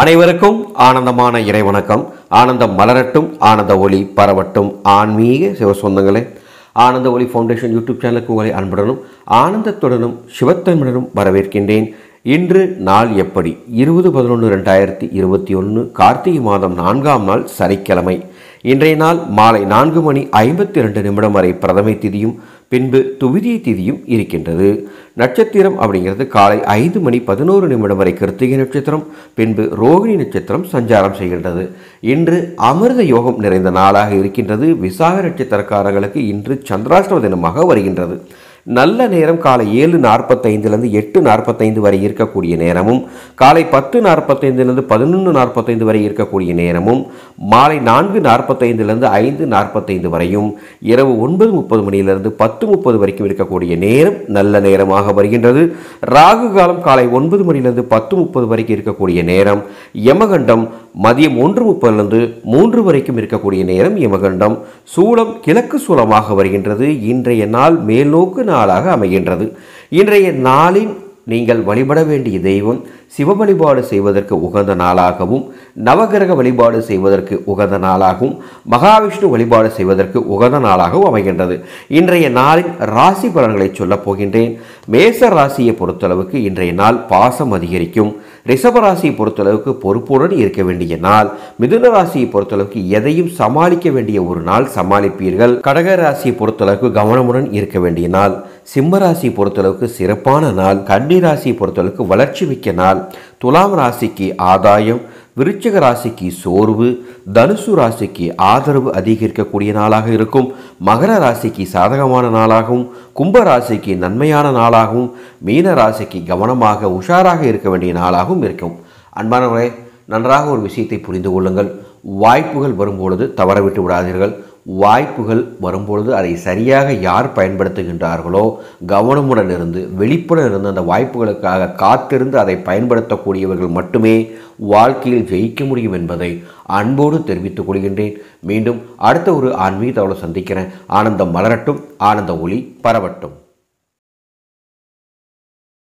அனைவருக்கும் ஆனந்தமான இறைவணக்கம் ஆனந்தம் மலரட்டும் ஆனந்த ஒளி பரவட்டும். ஆன்மீக சிவ சொந்தங்களே ஆனந்த ஒளி ஃபவுண்டேஷன் யூடியூப் சேனலுக்கு உங்களை அன்புடனும் ஆனந்தத்துடனும் சிவத்தன்மையுடனும் வரவேற்கின்றேன். இன்று நாள் எப்படி? இருபது பதினொன்று ரெண்டாயிரத்தி இருபத்தி ஒன்று கார்த்திகை மாதம் நான்காம் நாள் சனிக்கிழமை. இன்றைய நாள் மாலை நான்கு மணி ஐம்பத்தி இரண்டு நிமிடம் வரை பிரதமை திதியும் பின்பு துவிதியை திதியும் இருக்கின்றது. நட்சத்திரம் அப்படிங்கிறது காலை ஐந்து மணி பதினோரு நிமிடம் வரை கிருத்திகை நட்சத்திரம் பின்பு ரோகிணி நட்சத்திரம் சஞ்சாரம் செய்கின்றது. இன்று அமிர்த யோகம் நிறைந்த நாளாக இருக்கின்றது. விசாக நட்சத்திரக்காரர்களுக்கு இன்று சந்திராஷ்டம தினமாக வருகின்றது. நல்ல நேரம் காலை ஏழு நாற்பத்தைந்துலேருந்து எட்டு நாற்பத்தைந்து வரை இருக்கக்கூடிய நேரமும் காலை பத்து நாற்பத்தைந்துலேருந்து பதினொன்று நாற்பத்தைந்து வரை இருக்கக்கூடிய நேரமும் மாலை நான்கு நாற்பத்தைந்துலேருந்து ஐந்து நாற்பத்தைந்து வரையும் இரவு ஒன்பது முப்பது மணியிலிருந்து பத்து முப்பது வரைக்கும் இருக்கக்கூடிய நேரம் நல்ல நேரமாக வருகின்றது. ராகு காலம் காலை ஒன்பது மணியிலிருந்து பத்து முப்பது வரைக்கும் இருக்கக்கூடிய நேரம் யமகண்டம் மதியம் ஒன்று முப்பதுலேருந்து மூன்று வரைக்கும் இருக்கக்கூடிய நேரம் இமகண்டம் சூளம் கிழக்கு சூளமாக வருகின்றது. இன்றைய நாள் மேல்நோக்கு நாளாக அமைகின்றது. இன்றைய நாளின் நீங்கள் வழிபட வேண்டிய தெய்வம் சிவ வழிபாடு செய்வதற்கு உகந்த நாளாகவும் நவகிரக வழிபாடு செய்வதற்கு உகந்த நாளாகவும் மகாவிஷ்ணு வழிபாடு செய்வதற்கு உகந்த நாளாகவும் அமைகின்றது. இன்றைய நாளின் ராசி பலன்களை சொல்லப் போகின்றேன். மேச ராசியை பொறுத்தளவுக்கு இன்றைய நாள் பாசம் அதிகரிக்கும். ரிஷப ராசியை பொறுத்தளவுக்கு பொறுப்புடன் இருக்க வேண்டிய நாள். மிதுன ராசியை பொறுத்தளவுக்கு எதையும் சமாளிக்க வேண்டிய ஒரு நாள் சமாளிப்பீர்கள். கடக ராசியை பொறுத்தளவுக்கு கவனமுடன் இருக்க வேண்டிய நாள். சிம்ம ராசியை பொறுத்தளவுக்கு சிறப்பான நாள். கன்னி ராசியை பொறுத்தளவுக்கு வளர்ச்சி மிக்க நாள். துலாம் ராசிக்கு ஆதாயம் விருச்சிக ராசிக்கு சோர்வு தனுசு ராசிக்கு ஆதரவு அதிகரிக்கக்கூடிய நாளாக இருக்கும். மகர ராசிக்கு சாதகமான நாளாகவும் கும்ப ராசிக்கு நன்மையான நாளாகவும் மீன ராசிக்கு கவனமாக உஷாராக இருக்க வேண்டிய நாளாகவும் இருக்கும். அன்பானவர்களே நன்றாக ஒரு விஷயத்தை புரிந்து கொள்ளுங்கள். வாய்ப்புகள் வரும்பொழுது தவறவிட்டு விடாதீர்கள். வாய்ப்புகள் வரும்பொழுது அதை சரியாக யார் பயன்படுத்துகின்றார்களோ கவனமுடன் இருந்து வெளிப்புடன் இருந்து அந்த வாய்ப்புகளுக்காக காத்திருந்து அதை பயன்படுத்தக்கூடியவர்கள் மட்டுமே வாழ்க்கையில் ஜெயிக்க முடியும் என்பதை அன்போடு தெரிவித்துக் கொள்கின்றேன். மீண்டும் அடுத்த ஒரு ஆன்மீக தகவலை சந்திக்கிறேன். ஆனந்தம் மலரட்டும் ஆனந்த ஒளி பரவட்டும்.